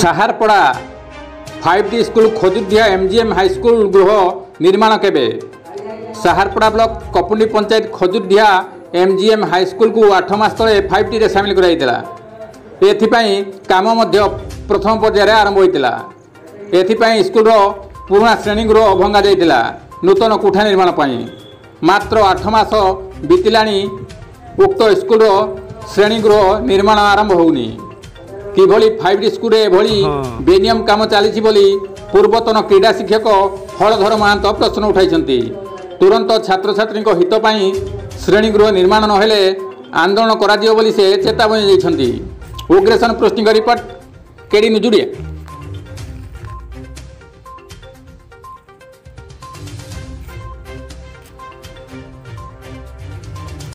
Saharpara five T school Khojudia MGM high school গৃহ নির্মাণ কেবে সাহারপড়া ব্লক কপুলি পঞ্চায়েত খোজুদিয়া এমজিএম হাইস্কুলকু আঠ মাস তলে ফাইভ টিরে সামিল করা হয়েছিল এথিপাই কাম মধ্য প্রথম পর্যায়ে আরম্ভ হয়েছিল এথিপাই স্কুলর পুরোনা শ্রেণীগৃহ ভঙ্গা যাই নূতন কোঠা নির্মাণ পাই মাত্র আঠ মাস বিতিলা উক্ত স্কুলর শ্রেণীগৃহ নির্মাণ আরম্ভ হোনি কিভাবে ফাইভ ডি স্কুলে এভাবে বেনিয়ম কাম চালছে বলে পূর্বতন ক্রীড়া শিক্ষক হলধর মহান্ত প্রশ্ন উঠাইছেন ତୁରନ୍ତ ଛାତ୍ରଛାତ୍ରୀଙ୍କ ହିତ ପାଇଁ ଶ୍ରେଣୀଗୃହ ନିର୍ମାଣ ନହେଲେ ଆନ୍ଦୋଳନ କରାଯିବ ବୋଲି ସେ ଚେତାବନୀ ଦେଇଛନ୍ତି ଉଗ୍ରେସନ ପୃଷ୍ଟିଙ୍କ ରିପୋର୍ଟ କେଡ଼ି ନୁଜୁଡ଼ିଆ